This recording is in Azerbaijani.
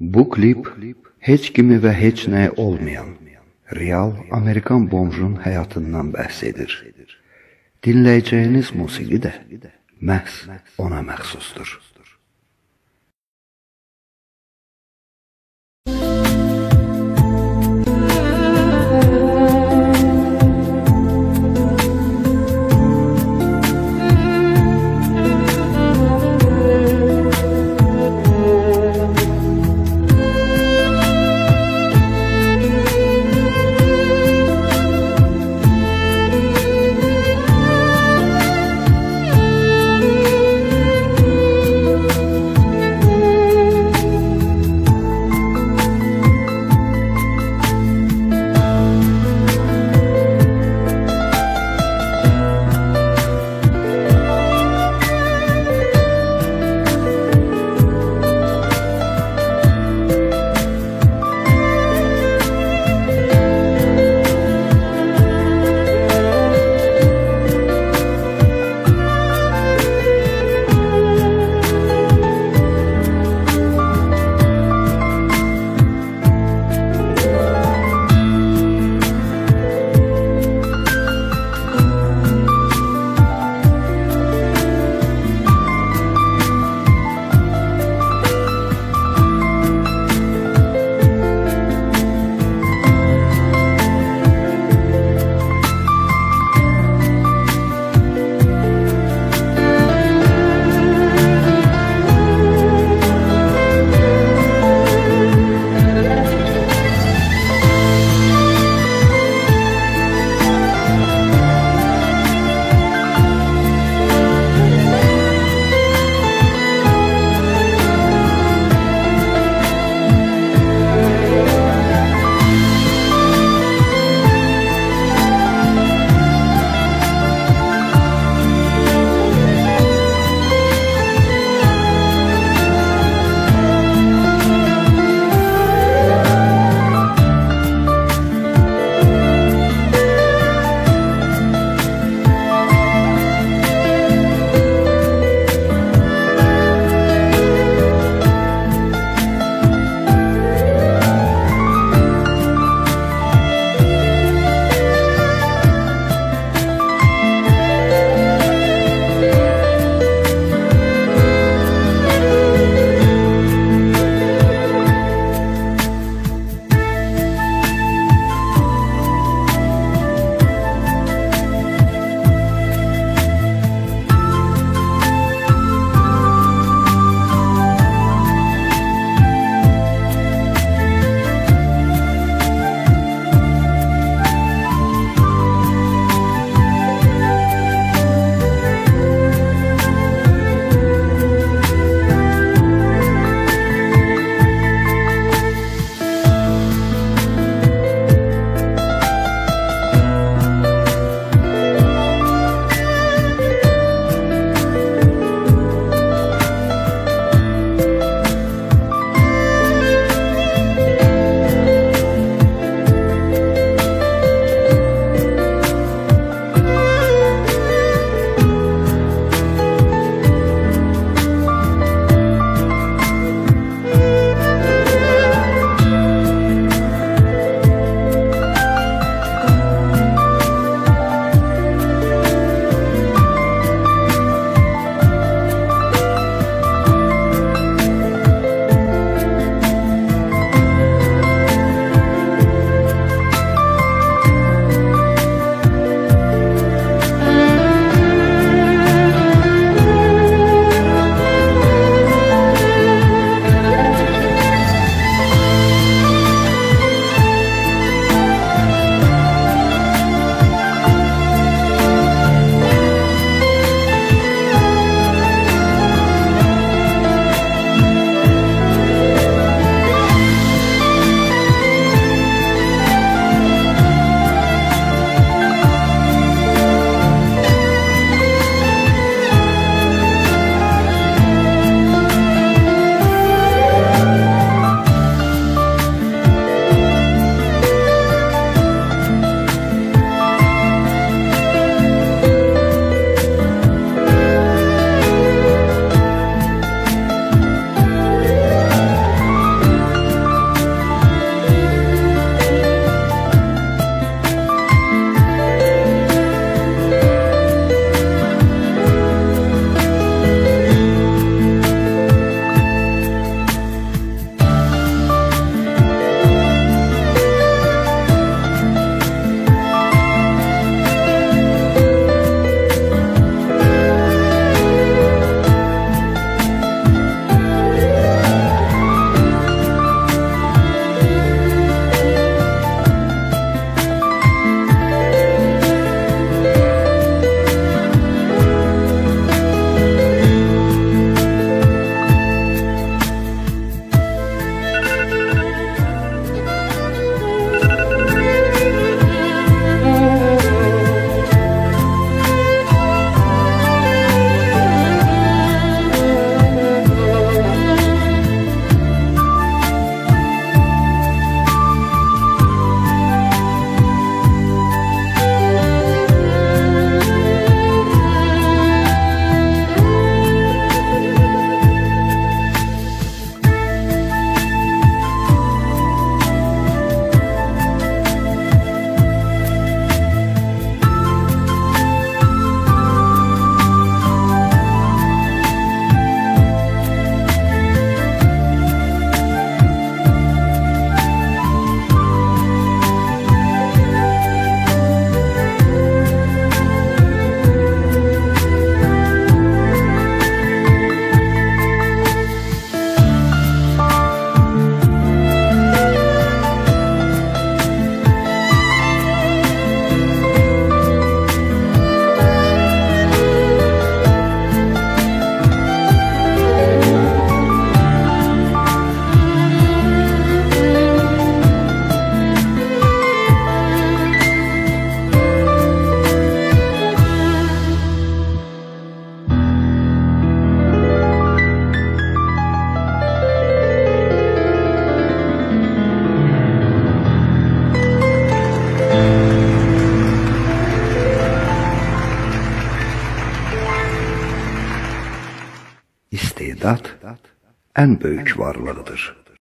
Bu klip heç kimi və heç nəyi olmayan real Amerikan bomjun həyatından bəhs edir. Dinləyəcəyiniz musiqi də məhz ona məxsusdur. müddat en büyük varlığıdır.